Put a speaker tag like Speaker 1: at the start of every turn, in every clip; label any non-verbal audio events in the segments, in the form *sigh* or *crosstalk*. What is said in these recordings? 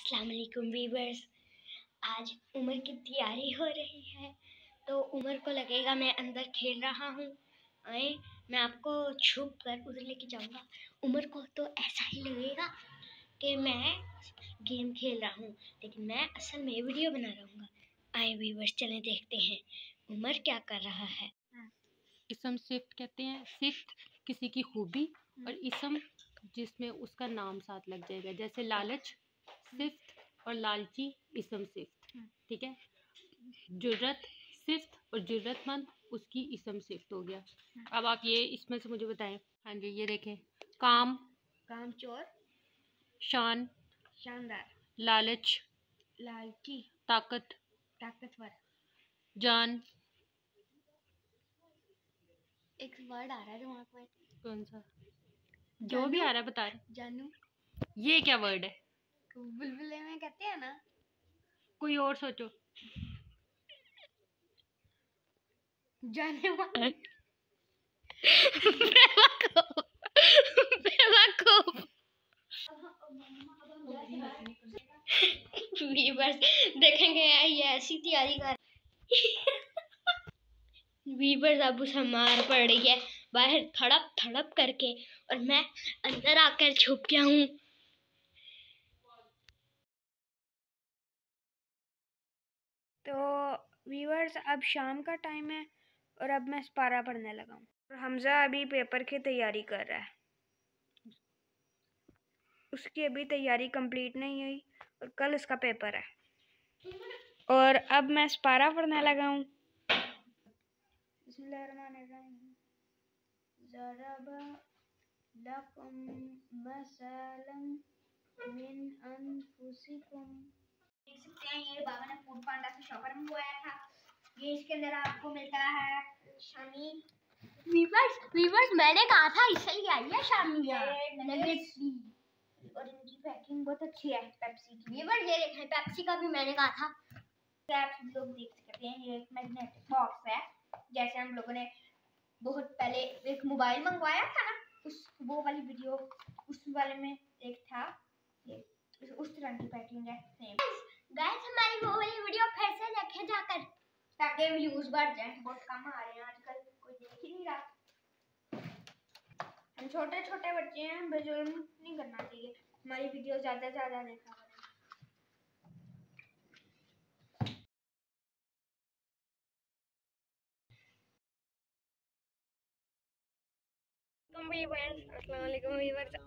Speaker 1: अस्सलाम वालेकुम वीवर्स आज उमर की तैयारी हो रही है तो उमर को लगेगा मैं अंदर खेल रहा हूँ। आए मैं आपको छुप कर उधर लेके जाऊँगा। उमर को तो ऐसा ही लगेगा कि मैं गेम खेल रहा हूँ लेकिन मैं असल में वीडियो बना रहा हूँ। आए वीवर्स चले देखते हैं उमर क्या कर रहा है।
Speaker 2: इसम सिफ्त कहते हैं सिफ्त किसी की खूबी और इसम जिसमें उसका नाम साथ लग जाएगा जैसे लालच सिफ्त और लालची इसम सिफ्त हम्म। ठीक है? जुर्रत सिफ्त और जुर्रतमंद उसकी इसम सिफ्त हो गया। हम्म। अब आप ये इसमें से मुझे बताएँ। हाँ जी ये देखें। काम।
Speaker 1: काम चोर।
Speaker 2: शान।
Speaker 1: शानदार।
Speaker 2: लालच।
Speaker 1: लालची।
Speaker 2: ताकत।
Speaker 1: ताकतवर।
Speaker 2: जान।
Speaker 1: एक वर्ड आ रहा है दिमाग में।
Speaker 2: कौन सा? जो भी आ रहा है बता रहे
Speaker 1: जानू।
Speaker 2: ये क्या वर्ड है?
Speaker 1: बुलबुले में कहते हैं ना?
Speaker 2: कोई और सोचो।
Speaker 1: जाने *laughs* वाला देखेंगे ये ऐसी तैयारी कर वीवर्स अब उसे मार पड़ रही है। बाहर थड़प थड़प करके और मैं अंदर आकर छुप गया हूँ। तो वीवर्स अब शाम का टाइम है और अब मैं स्पारा पढ़ने लगा हूँ। और हमज़ा अभी पेपर की तैयारी कर रहा है। उसकी अभी तैयारी कंप्लीट नहीं हुई और कल उसका पेपर है। और अब मैं स्पारा पढ़ने लगा हूँ
Speaker 3: देख सकते हैं ये बाबा ने शॉपर मंगवाया था। ये इसके अंदर आपको मिलता है शामी।
Speaker 1: वीवर्स वीवर्स मैंने कहा था इसलिए आई है शामी
Speaker 3: नगेट्स भी। और इनकी पैकिंग बहुत अच्छी है पेप्सी की।
Speaker 1: वीवर्स ये देखें पेप्सी का भी मैंने कहा था।
Speaker 3: आप लोग देख सकते हैं ये एक मैग्नेटिक बॉक्स है। जैसे हम लोगों ने बहुत पहले एक मोबाइल मंगवाया था ना उस वो वाली वीडियो उस वाले में एक था। ये उस तरह की पैकिंग है।
Speaker 1: गाइस हमारी वो वाली वीडियो फिर से देखें जाकर।
Speaker 3: ताकि व्यूज़ बढ़ जाए। बहुत कम आ रहे हैं आजकल। कोई देख ही नहीं रहा। हम छोटे छोटे बच्चे हैं बुज़ुर्ग नहीं करना चाहिए। हमारी वीडियो ज़्यादा ज़्यादा देखा
Speaker 1: करें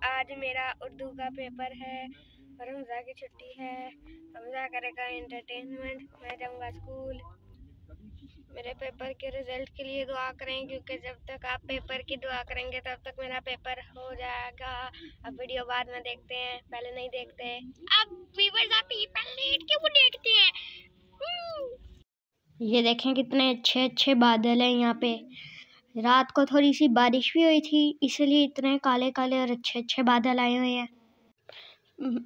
Speaker 1: आज मेरा उर्दू का पेपर है। और हमजा की छुट्टी है। हमजा करेगा एंटरटेनमेंट मैं जाऊँगा स्कूल मेरे पेपर के रिज़ल्ट के लिए दुआ करें, क्योंकि जब तक आप पेपर की दुआ करेंगे, तब तक मेरा पेपर हो जाएगा। अब वीडियो बाद में देखते हैं, पहले नहीं देखते। अब व्यूअर्स आप लेट क्यों देखते हैं? हम्म। ये देखें कितने अच्छे अच्छे बादल हैं यहाँ पे। रात को थोड़ी सी बारिश भी हुई थी, इसलिए इतने काले काले और अच्छे अच्छे बादल आए हुए हैं।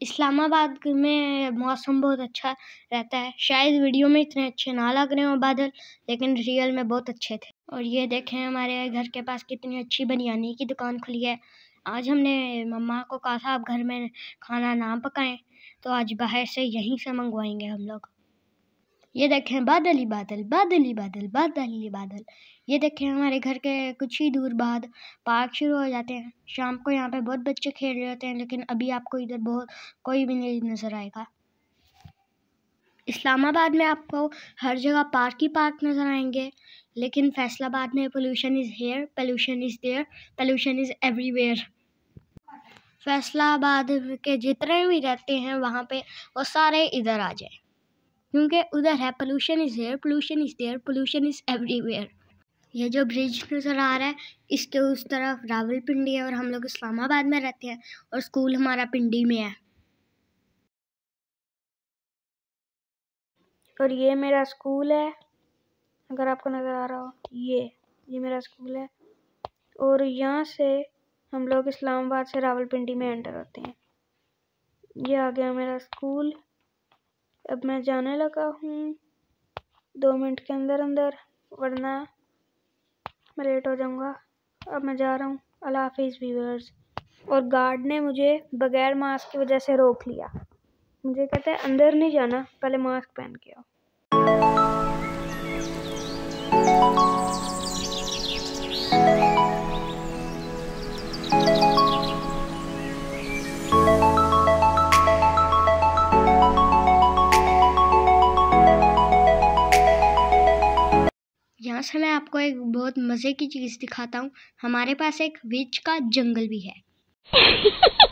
Speaker 1: इस्लामाबाद में मौसम बहुत अच्छा रहता है। शायद वीडियो में इतने अच्छे ना लग रहे हों बादल, लेकिन रियल में बहुत अच्छे थे। और ये देखें हमारे घर के पास कितनी अच्छी बिरयानी की दुकान खुली है। आज हमने मम्मा को कहा था, आप घर में खाना ना पकाएँ तो आज बाहर से यहीं से मंगवाएँगे हम लोग। ये देखें, बादल ही बादल बादल ही बादल बादल ही बादल। ये देखें, हमारे घर के कुछ ही दूर बाद पार्क शुरू हो जाते हैं। शाम को यहाँ पे बहुत बच्चे खेल रहे होते हैं, लेकिन अभी आपको इधर बहुत, कोई भी नहीं नज़र आएगा। इस्लामाबाद में आपको हर जगह पार्क ही पार्क नज़र आएँगे, लेकिन फैसलाबाद में pollution is here pollution is there pollution is everywhere Faisalabad के जितने भी रहते हैं, वहाँ पे वो सारे इधर आ जाए। क्योंकि उधर है pollution is here pollution is there pollution is everywhere ये जो ब्रिज नज़र आ रहा है, इसके उस तरफ़ रावलपिंडी है और हम लोग इस्लामाबाद में रहते हैं और स्कूल हमारा पिंडी में है। और ये मेरा स्कूल है, अगर आपको नज़र आ रहा हो, ये ये मेरा स्कूल है। और यहाँ से हम लोग इस्लामाबाद से रावलपिंडी में एंटर होते हैं। ये आ गया मेरा स्कूल अब मैं जाने लगा हूँ। दो मिनट के अंदर अंदर, वरना मैं लेट हो जाऊँगा। अब मैं जा रहा हूँ। अल्लाह हाफिज़ व्यूअर्स और गार्ड ने मुझे बगैर मास्क की वजह से रोक लिया। मुझे कहता है, अंदर नहीं जाना, पहले मास्क पहन के आओ। से मैं आपको एक बहुत मज़े की चीज़ दिखाता हूँ। हमारे पास एक विच का जंगल भी है। *laughs*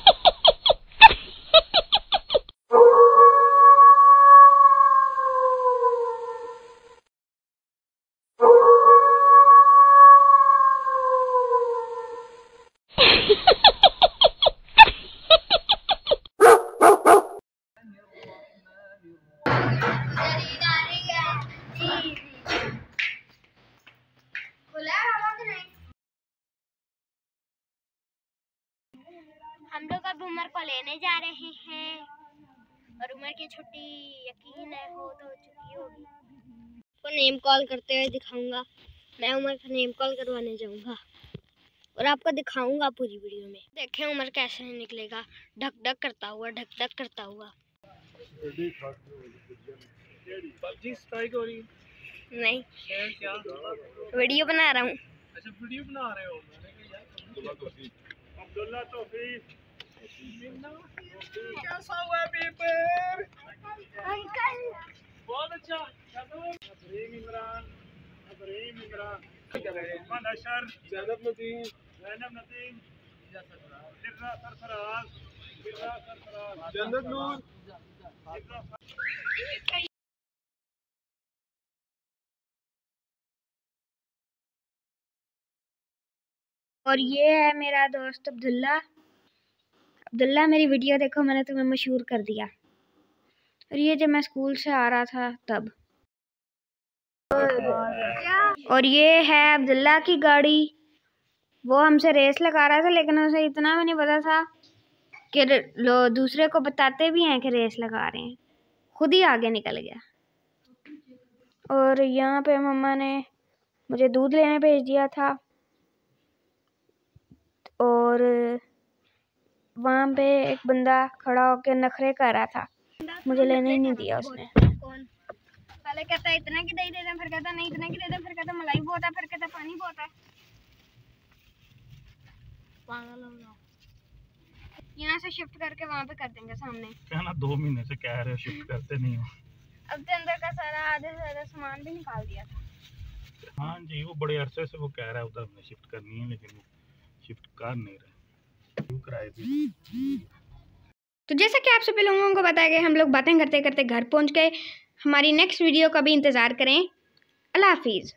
Speaker 1: अब उमर को लेने जा रहे हैं। और उमर की छुट्टी यकीन है हो तो चुकी होगी। तो नेम कॉल करते हुए दिखाऊँगा। मैं उमर का नेम कॉल करवाने जाऊँगा। और आपको दिखाऊँगा पूरी वीडियो में। देखें उमर कैसे निकलेगा। ढक ढक करता हुआ ढक ढक करता हुआ। नहीं। वीडियो बना रहा हूँ।
Speaker 4: अच्छा वीडियो बना रहे हो? अब्दुल्ला तौफीक।
Speaker 1: और ये है मेरा दोस्त अब्दुल्ला। अब्दुल्ला, मेरी वीडियो देखो, मैंने तुम्हें मशहूर कर दिया। और ये जब मैं स्कूल से आ रहा था, तब। और ये है अब्दुल्ला की गाड़ी। वो हमसे रेस लगा रहा था, लेकिन उसे इतना भी नहीं पता था कि लो दूसरे को बताते भी हैं कि रेस लगा रहे हैं। खुद ही आगे निकल गया। और यहाँ पे मम्मा ने मुझे दूध लेने भेज दिया था। और वहाँ पे एक बंदा खड़ा होकर नखरे कर रहा था। मुझे लेने ही नहीं दिया उसने।
Speaker 3: पहले कहता है इतना की दही दे दें फिर कहता नहीं इतना की दे दें फिर कहता मलाई बहुत है फिर कहता पानी बहुत है. पागल हो गया। यहाँ से शिफ्ट करके वहाँ पे कर देंगे सामने।
Speaker 4: कहना दो महीने से कह रहे हो शिफ्ट करते नहीं हो।
Speaker 3: अब तो अंदर का सारा आधे से ज़्यादा सामान भी निकाल दिया था।
Speaker 4: हाँ जी वो बड़े अरसे से वो कह रहा है उधर हमने शिफ्ट करनी है लेकिन वो शिफ्ट कर नहीं रहे
Speaker 1: तो जैसा कि आप सभी लोगों को बताया गया, हम लोग बातें करते करते घर पहुँच गए। हमारी नेक्स्ट वीडियो का भी इंतज़ार करें। अल्लाह हाफिज़।